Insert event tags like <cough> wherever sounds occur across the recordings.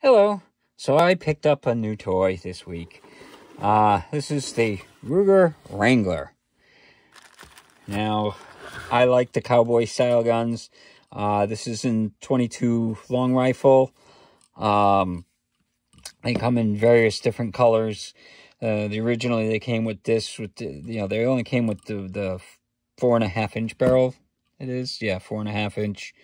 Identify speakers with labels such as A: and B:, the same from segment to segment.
A: Hello. So I picked up a new toy this week. Uh, this is the Ruger Wrangler. Now, I like the cowboy style guns. Uh, this is in 22 long rifle. Um, they come in various different colors. Uh, the originally they came with this with the, you know they only came with the the four and a half inch barrel. It is yeah four and a half inch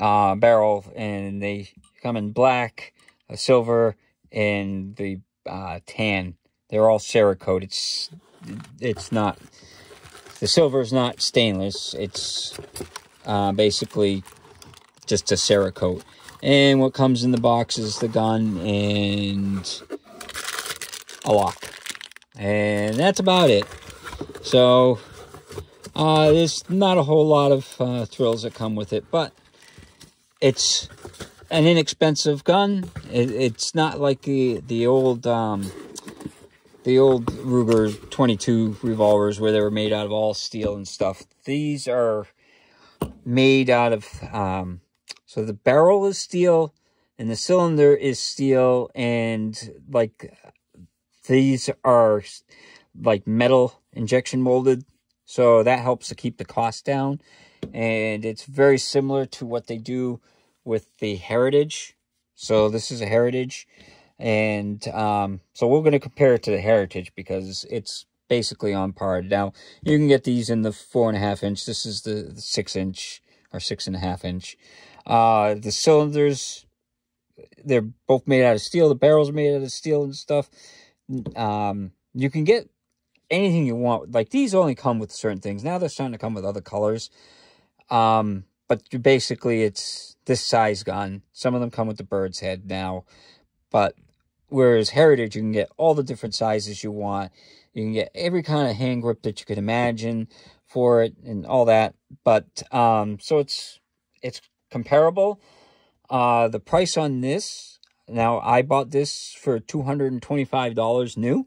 A: uh, barrel, and they come in black, silver, and the uh, tan. They're all Cerakote. It's it's not the silver is not stainless. It's uh, basically just a Cerakote. And what comes in the box is the gun and a lock. And that's about it. So, uh, there's not a whole lot of uh, thrills that come with it, but it's an inexpensive gun. It, it's not like the the old um, the old Ruger 22 revolvers where they were made out of all steel and stuff. These are made out of um, so the barrel is steel and the cylinder is steel and like these are like metal injection molded so that helps to keep the cost down and it's very similar to what they do with the Heritage. So this is a Heritage, and um, so we're going to compare it to the Heritage because it's basically on par. Now, you can get these in the four and a half inch. This is the, the six inch or six and a half inch. Uh, the cylinders, they're both made out of steel. The barrel's made out of steel and stuff. Um, you can get anything you want. Like these only come with certain things. Now they're starting to come with other colors. Um, but basically it's this size gun. Some of them come with the bird's head now, but whereas Heritage, you can get all the different sizes you want. You can get every kind of hand grip that you could imagine for it and all that. But um, so it's it's comparable. Uh, the price on this now I bought this for two hundred and twenty five dollars new,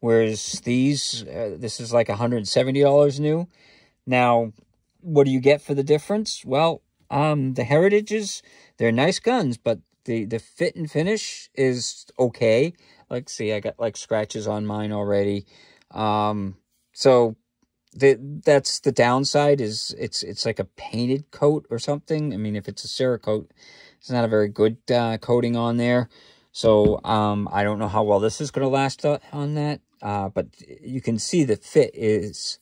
A: whereas these uh, this is like one hundred and seventy dollars new. Now what do you get for the difference? Well, um, the Heritages, they're nice guns, but the, the fit and finish is okay. Like, see, I got, like, scratches on mine already. Um, so, the, that's the downside is it's it's like a painted coat or something. I mean, if it's a Cerakote, it's not a very good uh, coating on there. So, um, I don't know how well this is going to last on that. Uh, but you can see the fit is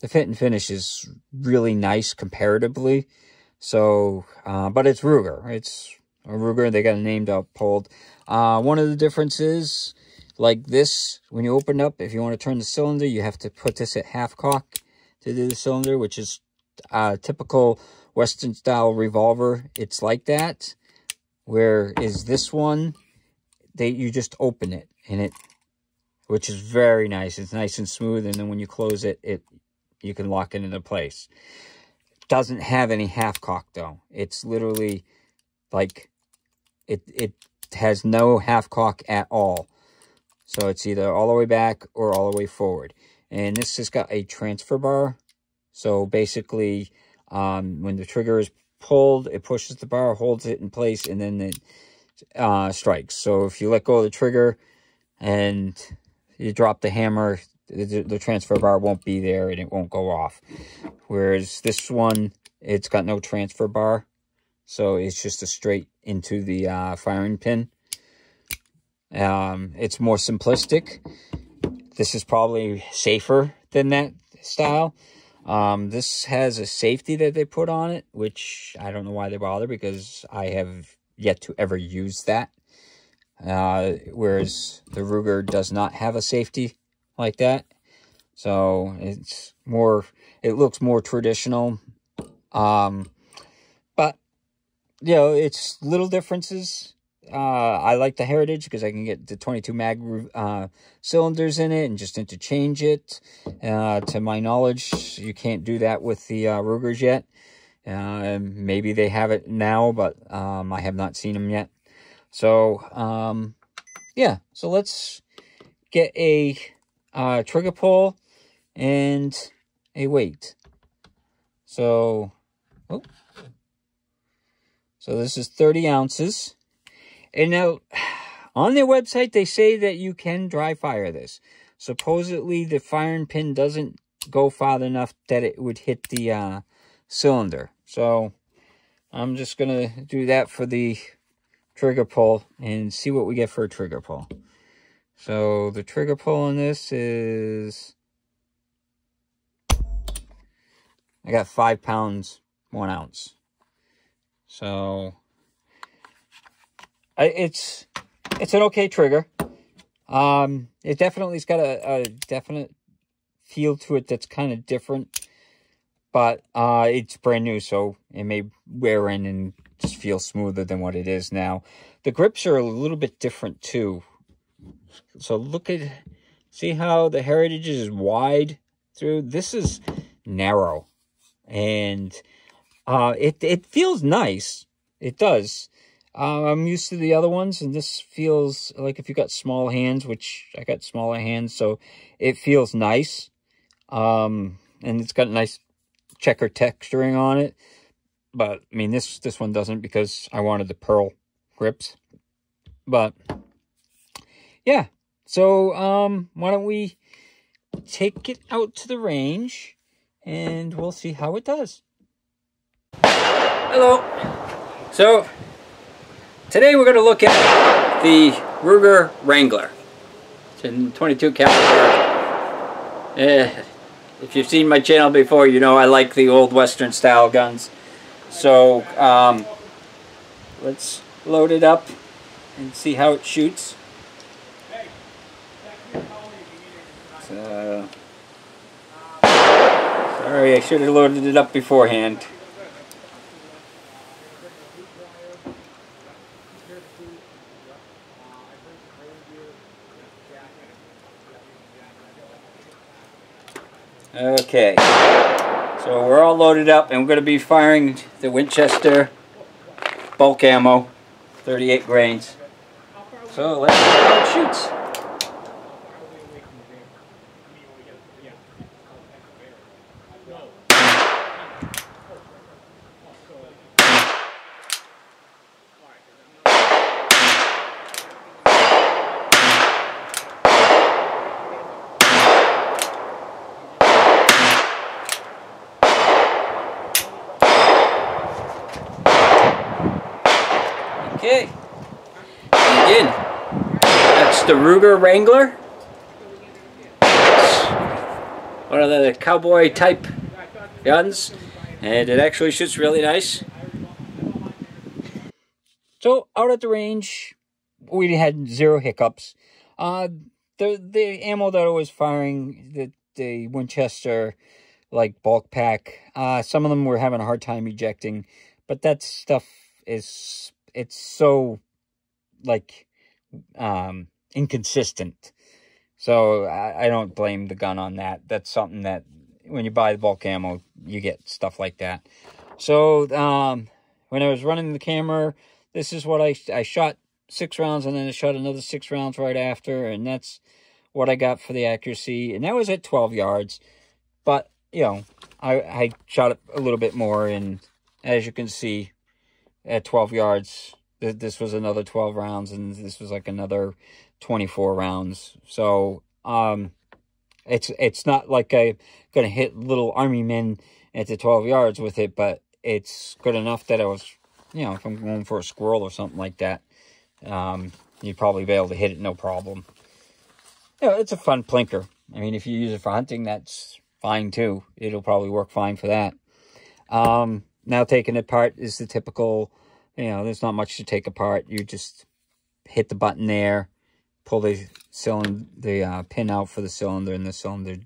A: the fit and finish is really nice comparatively. So, uh, but it's Ruger. It's a Ruger. They got a name to uphold. Uh, one of the differences, like this, when you open up, if you want to turn the cylinder, you have to put this at half cock to do the cylinder, which is a typical Western style revolver. It's like that. Where is this one? They you just open it and it, which is very nice. It's nice and smooth, and then when you close it, it you can lock it into place. Doesn't have any half cock though. It's literally like it it has no half cock at all. So it's either all the way back or all the way forward. And this has got a transfer bar. So basically, um, when the trigger is pulled, it pushes the bar, holds it in place, and then it uh, strikes. So if you let go of the trigger and you drop the hammer, the, the transfer bar won't be there and it won't go off. Whereas this one, it's got no transfer bar. So it's just a straight into the uh, firing pin. Um, it's more simplistic. This is probably safer than that style. Um, this has a safety that they put on it, which I don't know why they bother because I have yet to ever use that. Uh, whereas the Ruger does not have a safety like that. So it's more, it looks more traditional. Um, but, you know, it's little differences. Uh, I like the Heritage because I can get the 22 mag uh, cylinders in it and just interchange it. Uh, to my knowledge, you can't do that with the uh, Rugers yet. Uh, maybe they have it now, but um, I have not seen them yet. So, um, yeah. So let's get a uh, trigger pull and a weight. So, oh, so this is 30 ounces. And now, <sighs> on their website, they say that you can dry fire this. Supposedly, the firing pin doesn't go far enough that it would hit the uh, cylinder. So, I'm just going to do that for the trigger pull and see what we get for a trigger pull. So, the trigger pull on this is... I got five pounds, one ounce. So, I, it's it's an okay trigger. Um, it definitely's got a, a definite feel to it that's kind of different, but uh, it's brand new, so it may wear in and just feel smoother than what it is now. The grips are a little bit different too. So look at, see how the Heritage is wide through? This is narrow, and uh, it it feels nice. It does. Uh, I'm used to the other ones, and this feels like if you got small hands, which I got smaller hands, so it feels nice. Um, and it's got nice checker texturing on it. But, I mean, this, this one doesn't because I wanted the pearl grips. But, yeah. So, um, why don't we take it out to the range, and we'll see how it does. Hello. So, Today we're going to look at the Ruger Wrangler. It's in 22 caliber. Eh, if you've seen my channel before, you know I like the old Western style guns. So um, let's load it up and see how it shoots. So, sorry, I should have loaded it up beforehand. Okay, so we're all loaded up and we're going to be firing the Winchester bulk ammo, 38 grains. So let's see how it shoots. Okay. And again, that's the Ruger Wrangler. one of the cowboy type guns. And it actually shoots really nice. So out at the range, we had zero hiccups. Uh, the the ammo that I was firing, the the Winchester, like bulk pack, uh, some of them were having a hard time ejecting, but that stuff is it's so like um inconsistent. So I, I don't blame the gun on that. That's something that when you buy the bulk ammo, you get stuff like that. So um, when I was running the camera, this is what I I shot six rounds and then I shot another six rounds right after, and that's what I got for the accuracy, and that was at 12 yards. But you know, I I shot it a little bit more, and as you can see, at 12 yards. This was another 12 rounds, and this was like another 24 rounds. So, um, it's it's not like I'm gonna hit little army men at the 12 yards with it, but it's good enough that I was, you know, if I'm going for a squirrel or something like that, um, you'd probably be able to hit it no problem. Yeah, it's a fun plinker. I mean, if you use it for hunting, that's fine too. It'll probably work fine for that. Um, now taking it apart is the typical, you know, there's not much to take apart. You just hit the button there, pull the cylinder, the uh, pin out for the cylinder, and the cylinder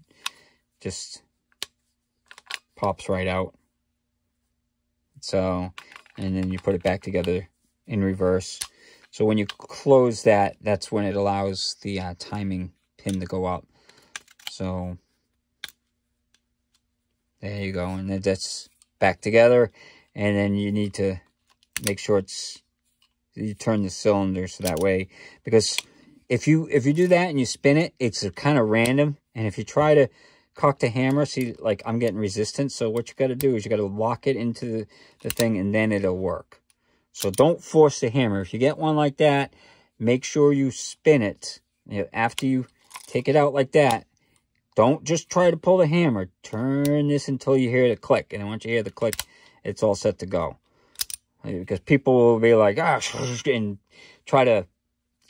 A: just pops right out. So, and then you put it back together in reverse. So when you close that, that's when it allows the uh, timing pin to go up. So, there you go. And then that's back together and then you need to make sure it's you turn the cylinder so that way because if you if you do that and you spin it it's kind of random and if you try to cock the hammer see like i'm getting resistance so what you got to do is you got to lock it into the, the thing and then it'll work So don't force the hammer. If you get one like that, make sure you spin it. After you take it out like that, don't just try to pull the hammer. Turn this until you hear the click. And once you hear the click, it's all set to go. Because people will be like, ah, and try to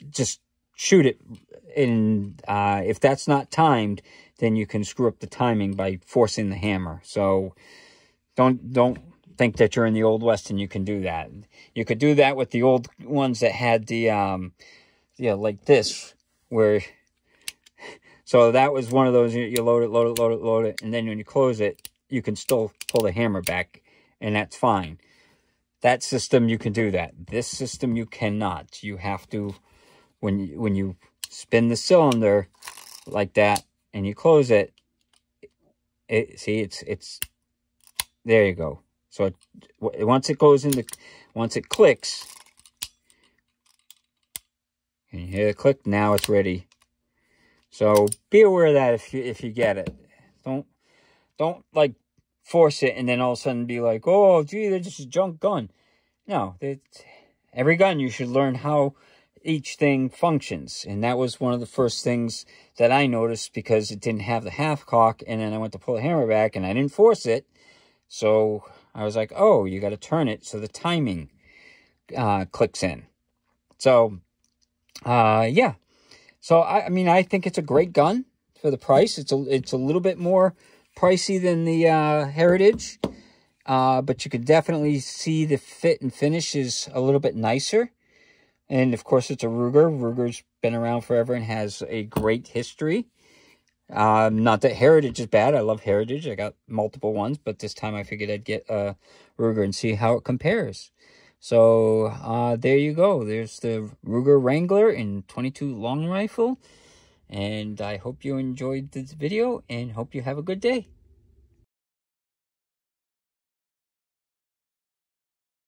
A: just shoot it. And uh, if that's not timed, then you can screw up the timing by forcing the hammer. So don't don't think that you're in the old west and you can do that. You could do that with the old ones that had the um, yeah, like this, where <laughs> so that was one of those, you load it, load it, load it, load it, and then when you close it, you can still pull the hammer back, and that's fine. That system, you can do that. This system, you cannot. You have to, when you, when you spin the cylinder like that, and you close it, it see, it's, it's, there you go. So it, once it goes into, once it clicks, and you hear the click, now it's ready so be aware of that if you if you get it. Don't don't like force it and then all of a sudden be like, oh gee, they're just a junk gun. No, every gun you should learn how each thing functions. And that was one of the first things that I noticed because it didn't have the half cock. And then I went to pull the hammer back and I didn't force it. So I was like, oh, you got to turn it so the timing uh, clicks in. So, uh, yeah, so, I, I mean, I think it's a great gun for the price. It's a, it's a little bit more pricey than the uh, Heritage. Uh, but you can definitely see the fit and finish is a little bit nicer. And, of course, it's a Ruger. Ruger's been around forever and has a great history. Um, not that Heritage is bad. I love Heritage. I got multiple ones, but this time I figured I'd get a Ruger and see how it compares. So uh, there you go. There's the Ruger Wrangler in 22 long rifle. And I hope you enjoyed this video and hope you have a good day.